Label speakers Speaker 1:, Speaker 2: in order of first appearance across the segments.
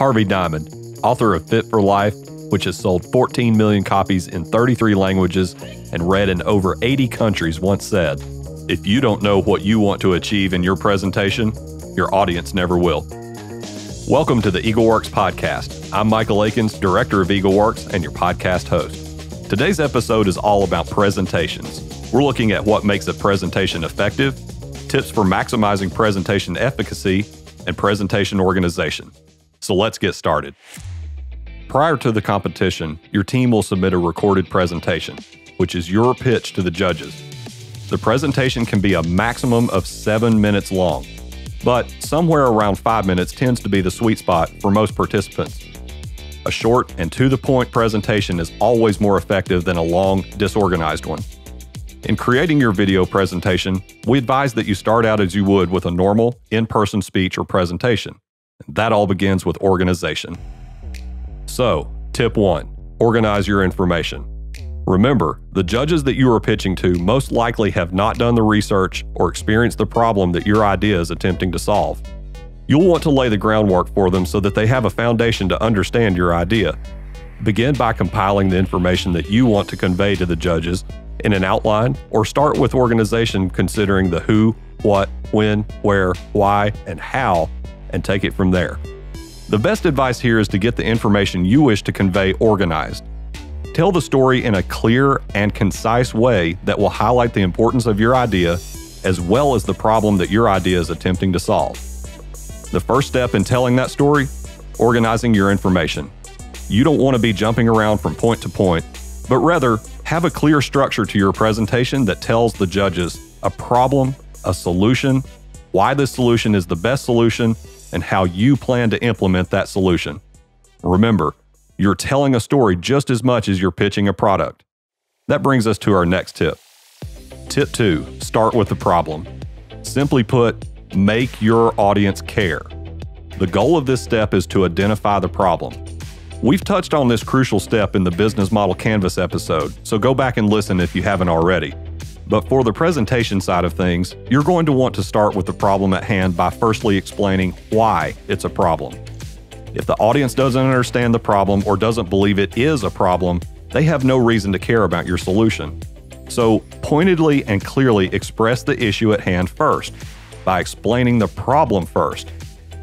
Speaker 1: Harvey Diamond, author of Fit for Life, which has sold 14 million copies in 33 languages and read in over 80 countries, once said, If you don't know what you want to achieve in your presentation, your audience never will. Welcome to the EagleWorks podcast. I'm Michael Akins, director of EagleWorks and your podcast host. Today's episode is all about presentations. We're looking at what makes a presentation effective, tips for maximizing presentation efficacy, and presentation organization. So let's get started. Prior to the competition, your team will submit a recorded presentation, which is your pitch to the judges. The presentation can be a maximum of seven minutes long, but somewhere around five minutes tends to be the sweet spot for most participants. A short and to the point presentation is always more effective than a long, disorganized one. In creating your video presentation, we advise that you start out as you would with a normal, in person speech or presentation. That all begins with organization. So, tip one organize your information. Remember, the judges that you are pitching to most likely have not done the research or experienced the problem that your idea is attempting to solve. You'll want to lay the groundwork for them so that they have a foundation to understand your idea. Begin by compiling the information that you want to convey to the judges in an outline, or start with organization considering the who, what, when, where, why, and how, and take it from there. The best advice here is to get the information you wish to convey organized. Tell the story in a clear and concise way that will highlight the importance of your idea as well as the problem that your idea is attempting to solve. The first step in telling that story organizing your information. You don't want to be jumping around from point to point, but rather have a clear structure to your presentation that tells the judges a problem, a solution, why this solution is the best solution, and how you plan to implement that solution. Remember, you're telling a story just as much as you're pitching a product. That brings us to our next tip. Tip two start with the problem. Simply put, make your audience care. The goal of this step is to identify the problem. We've touched on this crucial step in the Business Model Canvas episode, so go back and listen if you haven't already. But for the presentation side of things, you're going to want to start with the problem at hand by firstly explaining why it's a problem. If the audience doesn't understand the problem or doesn't believe it is a problem, they have no reason to care about your solution. So, pointedly and clearly express the issue at hand first by explaining the problem first.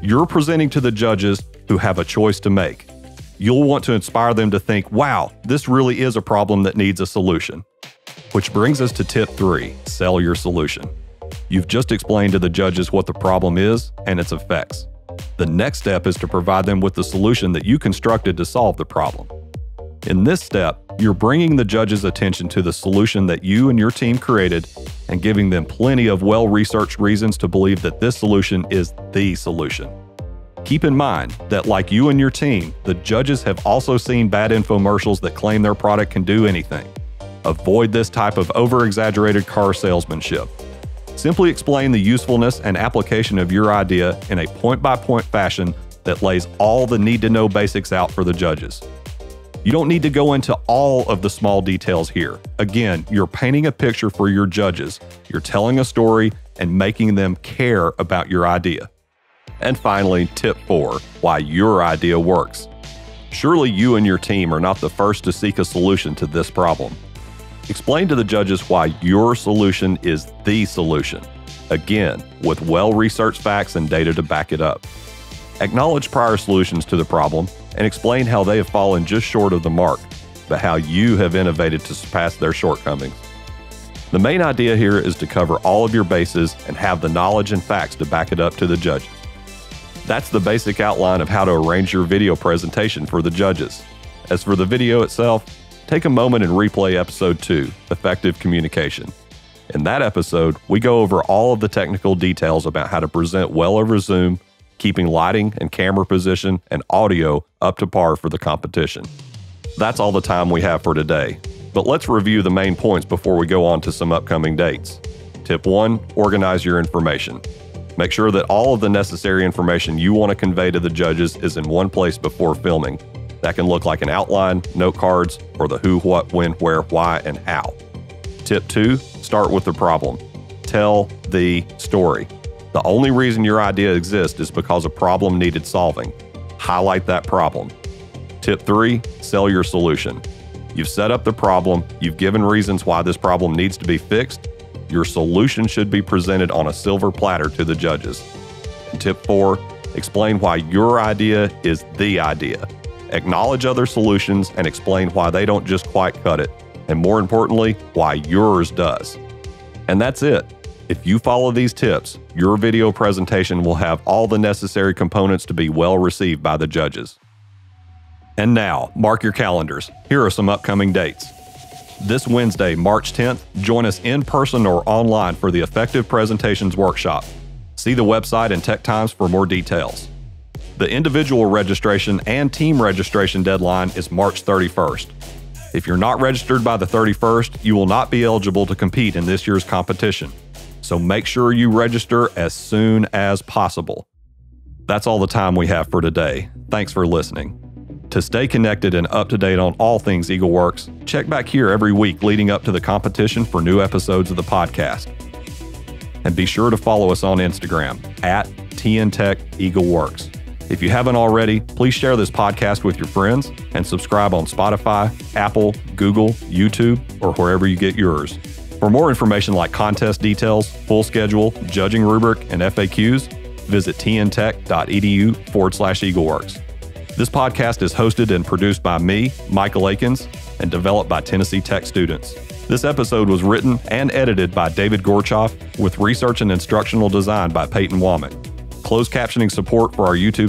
Speaker 1: You're presenting to the judges who have a choice to make. You'll want to inspire them to think, wow, this really is a problem that needs a solution. Which brings us to tip three sell your solution. You've just explained to the judges what the problem is and its effects. The next step is to provide them with the solution that you constructed to solve the problem. In this step, you're bringing the judge's attention to the solution that you and your team created and giving them plenty of well researched reasons to believe that this solution is the solution. Keep in mind that, like you and your team, the judges have also seen bad infomercials that claim their product can do anything. Avoid this type of over exaggerated car salesmanship. Simply explain the usefulness and application of your idea in a point by point fashion that lays all the need to know basics out for the judges. You don't need to go into all of the small details here. Again, you're painting a picture for your judges, you're telling a story and making them care about your idea. And finally, tip four why your idea works. Surely you and your team are not the first to seek a solution to this problem. Explain to the judges why your solution is the solution. Again, with well researched facts and data to back it up. Acknowledge prior solutions to the problem and explain how they have fallen just short of the mark, but how you have innovated to surpass their shortcomings. The main idea here is to cover all of your bases and have the knowledge and facts to back it up to the judges. That's the basic outline of how to arrange your video presentation for the judges. As for the video itself, take a moment and replay episode 2, Effective Communication. In that episode, we go over all of the technical details about how to present well over Zoom, keeping lighting and camera position and audio up to par for the competition. That's all the time we have for today, but let's review the main points before we go on to some upcoming dates. Tip 1 Organize your information. Make sure that all of the necessary information you want to convey to the judges is in one place before filming, that can look like an outline, note cards, or the who, what, when, where, why, and how. Tip two start with the problem. Tell the story. The only reason your idea exists is because a problem needed solving. highlight that problem. Tip three, sell your solution. You've set up the problem, you've given reasons why this problem needs to be fixed. Your solution should be presented on a silver platter to the judges. And tip four, explain why your idea is the idea. Acknowledge other solutions and explain why they don't just quite cut it, and more importantly, why yours does. And that's it. If you follow these tips, your video presentation will have all the necessary components to be well received by the judges. And now, mark your calendars. Here are some upcoming dates. This Wednesday, March 10th, join us in person or online for the Effective Presentations Workshop. See the website and Tech Times for more details. The individual registration and team registration deadline is March 31st. If you're not registered by the 31st, you will not be eligible to compete in this year's competition. So make sure you register as soon as possible. That's all the time we have for today. Thanks for listening. To stay connected and up to date on all things EagleWorks, check back here every week leading up to the competition for new episodes of the podcast. And be sure to follow us on Instagram at TNTech EagleWorks. If you haven't already, please share this podcast with your friends and subscribe on Spotify, Apple, Google, YouTube, or wherever you get yours. For more information like contest details, full schedule, judging rubric, and FAQs, visit tntech.edu forward slash EagleWorks. This podcast is hosted and produced by me, Michael Akins, and developed by Tennessee Tech students. This episode was written and edited by David Gorchoff with research and instructional design by Peyton Womack. Closed captioning support for our YouTube